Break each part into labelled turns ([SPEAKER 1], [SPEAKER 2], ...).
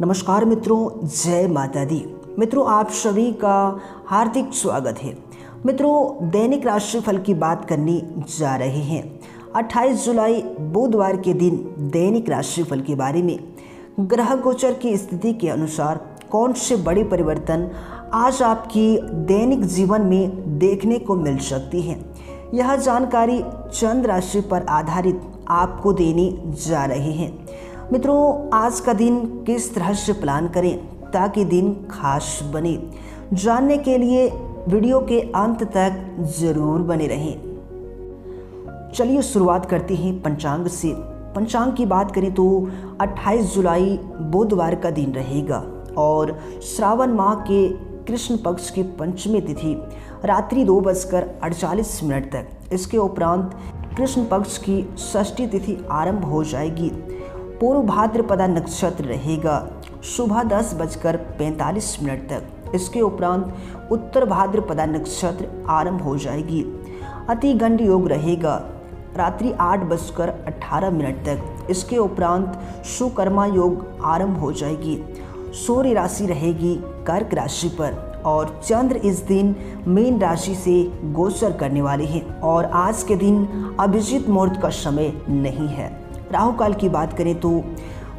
[SPEAKER 1] नमस्कार मित्रों, जय माता दी। मित्रों, आप सभी का हार्दिक स्वागत है। मित्रों, दैनिक राशिफल की बात करने जा रहे हैं। 28 जुलाई, बुधवार के दिन दैनिक राशिफल के बारे में। ग्रह गोचर की स्थिति के अनुसार कौन से बड़े परिवर्तन आज आपकी दैनिक जीवन में देखने को मिल सकती है? यह जानकारी चंद्र राशि पर आधारित आपको देने जा रहे हैं। मित्रों, आज का दिन किस तरह से प्लान करें ताकि दिन खास बने? जानने के लिए वीडियो के अंत तक ज़रूर बने रहें। चलिए शुरुआत करते हैं पंचांग से। पंचांग की बात करें तो 28 जुलाई बुधवार का दिन रहेगा और श्रावण माह के कृष्ण पक्ष की पंचमी तिथि रात्रि दो बजकर अड़चालीस मिनट तक। इसके उपरांत कृष्ण पक्ष की षष्ठी तिथि आरंभ हो जाएगी। पूर्व भाद्रपदा नक्षत्र रहेगा। सुबह दस बजकर पैंतालीस मिनट तक। इसके उपरांत उत्तर भाद्रपदा नक्षत्र आरंभ हो जाएगी। अति गंड योग रहेगा। रात्रि आठ बजकर अठारह मिनट तक। इसके उपरांत सुकर्मा योग आरंभ हो जाएगी। सूर्य राशि रहेगी कर्क राशि पर और चंद्र इस दिन मीन राशि से गोचर करने वाले हैं और आज के दिन अभिजीत मुहूर्त का समय नहीं है। राहु काल की बात करें तो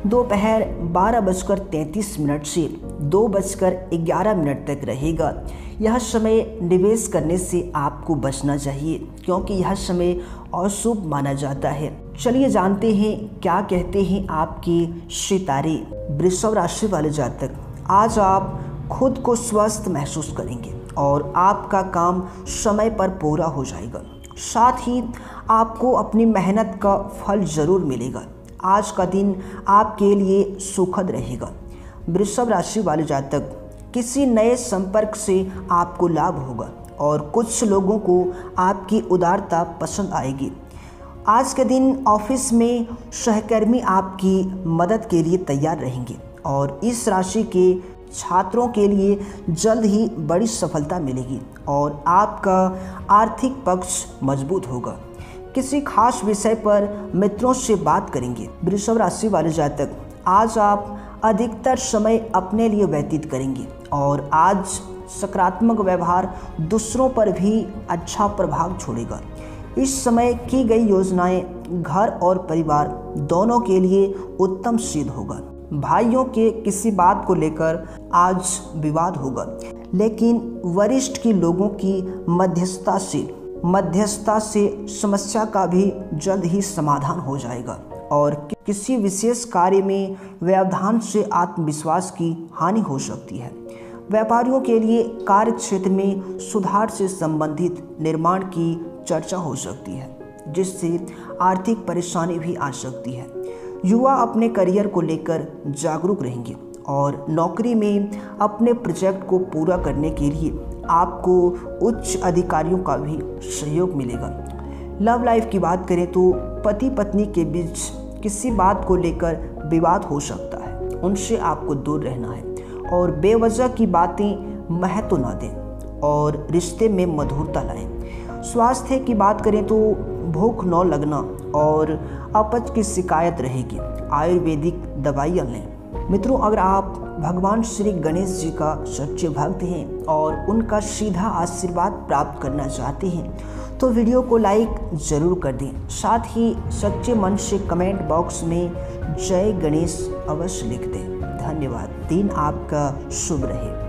[SPEAKER 1] दोपहर बारह बजकर तैंतीस मिनट से दो बजकर ग्यारह मिनट तक रहेगा। यह समय निवेश करने से आपको बचना चाहिए, क्योंकि यह समय अशुभ माना जाता है। चलिए जानते हैं, क्या कहते हैं आपके सितारे वृषभ राशि वाले जातक। आज आप खुद को स्वस्थ महसूस करेंगे और आपका काम समय पर पूरा हो जाएगा। साथ ही आपको अपनी मेहनत का फल ज़रूर मिलेगा। आज का दिन आपके लिए सुखद रहेगा। वृषभ राशि वाले जातक, किसी नए संपर्क से आपको लाभ होगा और कुछ लोगों को आपकी उदारता पसंद आएगी। आज के दिन ऑफ़िस में सहकर्मी आपकी मदद के लिए तैयार रहेंगे और इस राशि के छात्रों के लिए जल्द ही बड़ी सफलता मिलेगी और आपका आर्थिक पक्ष मज़बूत होगा। किसी खास विषय पर मित्रों से बात करेंगे। वृषभ राशि वाले जातक, आज आप अधिकतर समय अपने लिए व्यतीत करेंगे और आज सकारात्मक व्यवहार दूसरों पर भी अच्छा प्रभाव छोड़ेगा। इस समय की गई योजनाएँ घर और परिवार दोनों के लिए उत्तम सिद्ध होगा। भाइयों के किसी बात को लेकर आज विवाद होगा। लेकिन वरिष्ठ की लोगों की मध्यस्थता से मध्यस्थता से समस्या का भी जल्द ही समाधान हो जाएगा। और किसी विशेष कार्य में व्यवधान से आत्मविश्वास की हानि हो सकती है। व्यापारियों के लिए कार्य क्षेत्र में सुधार से संबंधित निर्माण की चर्चा हो सकती है, जिससे आर्थिक परेशानी भी आ सकती है। युवा अपने करियर को लेकर जागरूक रहेंगे और नौकरी में अपने प्रोजेक्ट को पूरा करने के लिए आपको उच्च अधिकारियों का भी सहयोग मिलेगा। लव लाइफ की बात करें तो पति पत्नी के बीच किसी बात को लेकर विवाद हो सकता है, उनसे आपको दूर रहना है और बेवजह की बातें महत्व तो न दें और रिश्ते में मधुरता लाएँ। स्वास्थ्य की बात करें तो भूख न लगना और अपच की शिकायत रहेगी। आयुर्वेदिक दवाइयाँ लें। मित्रों, अगर आप भगवान श्री गणेश जी का सच्चे भक्त हैं और उनका सीधा आशीर्वाद प्राप्त करना चाहते हैं तो वीडियो को लाइक ज़रूर कर दें। साथ ही सच्चे मन से कमेंट बॉक्स में जय गणेश अवश्य लिख दें। धन्यवाद। दिन आपका शुभ रहे।